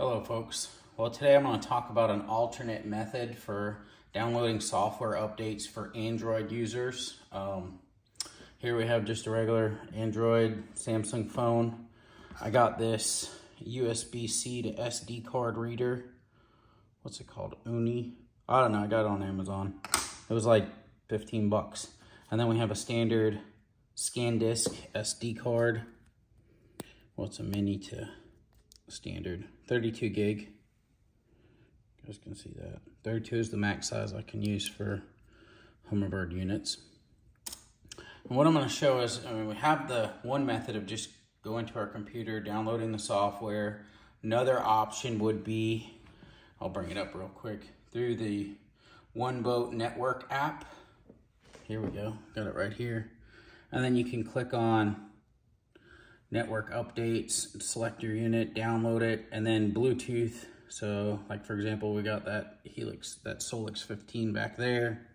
Hello folks. Well today I'm going to talk about an alternate method for downloading software updates for Android users. Um, here we have just a regular Android Samsung phone. I got this USB-C to SD card reader. What's it called? Uni? I don't know. I got it on Amazon. It was like 15 bucks. And then we have a standard SanDisk SD card. What's well, a mini to standard? 32 gig. You guys can see that. 32 is the max size I can use for Humminbird units. And what I'm going to show is, I mean, we have the one method of just going to our computer, downloading the software. Another option would be, I'll bring it up real quick, through the One Boat Network app. Here we go, got it right here. And then you can click on network updates, select your unit, download it, and then Bluetooth. So like for example, we got that Helix, that Solix 15 back there.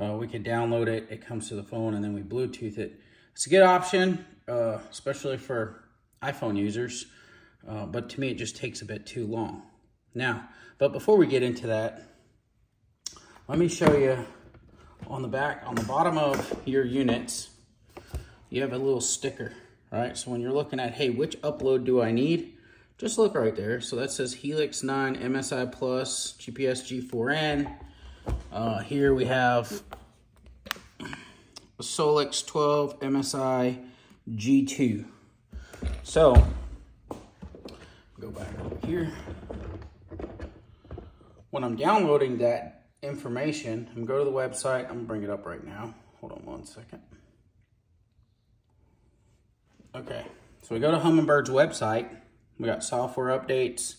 Uh, we could download it, it comes to the phone, and then we Bluetooth it. It's a good option, uh, especially for iPhone users, uh, but to me it just takes a bit too long. Now, but before we get into that, let me show you on the back, on the bottom of your units, you have a little sticker, right? So when you're looking at, hey, which upload do I need? Just look right there. So that says Helix 9 MSI Plus GPS G4N. Uh, here we have Solix 12 MSI G2. So, go back over here. When I'm downloading that information, I'm going to go to the website. I'm going to bring it up right now. Hold on one second. Okay, so we go to Humminbird's website. We got software updates.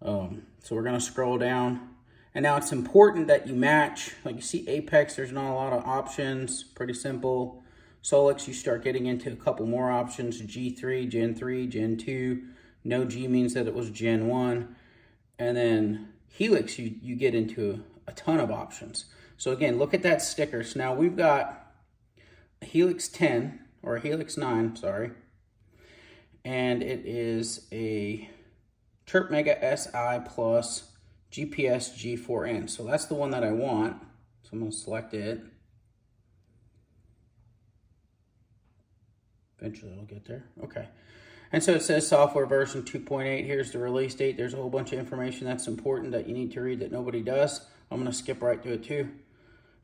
Um, so we're gonna scroll down. And now it's important that you match, like you see Apex, there's not a lot of options, pretty simple. Solix, you start getting into a couple more options, G3, Gen 3, Gen 2. No G means that it was Gen 1. And then Helix, you, you get into a, a ton of options. So again, look at that sticker. So now we've got Helix 10, or Helix 9, sorry. And it is a Chirp Mega SI Plus GPS G4N. So that's the one that I want. So I'm going to select it. Eventually I'll get there. Okay. And so it says software version 2.8. Here's the release date. There's a whole bunch of information that's important that you need to read that nobody does. I'm going to skip right to it too.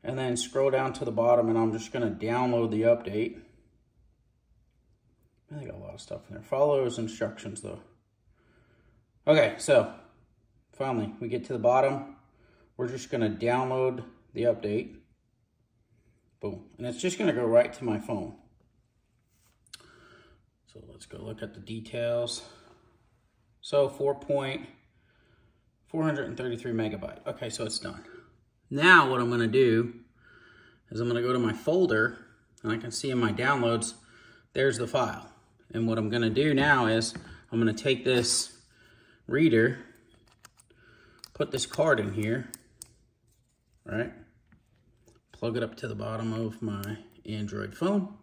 And then scroll down to the bottom and I'm just going to download the update. They got a lot of stuff in there. Follow those instructions though. Okay, so finally we get to the bottom. We're just gonna download the update. Boom. And it's just gonna go right to my phone. So let's go look at the details. So 4.433 megabyte. Okay, so it's done. Now what I'm gonna do is I'm gonna go to my folder and I can see in my downloads, there's the file. And what I'm gonna do now is I'm gonna take this reader, put this card in here, right? Plug it up to the bottom of my Android phone.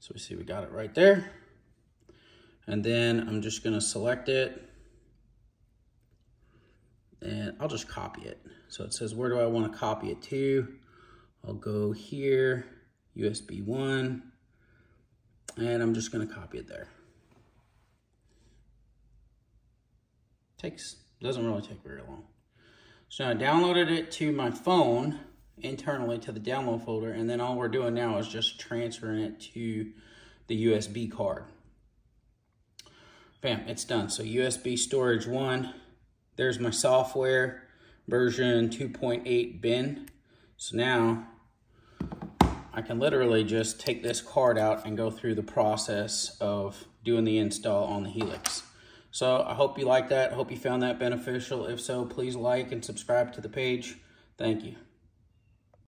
So we see we got it right there. And then I'm just gonna select it and I'll just copy it. So it says, where do I wanna copy it to? I'll go here, USB one, and I'm just gonna copy it there. Takes, doesn't really take very long. So I downloaded it to my phone internally to the download folder, and then all we're doing now is just transferring it to the USB card. Bam, it's done. So USB storage one, there's my software version 2.8 bin. So now I can literally just take this card out and go through the process of doing the install on the Helix. So I hope you like that. Hope you found that beneficial. If so, please like and subscribe to the page. Thank you.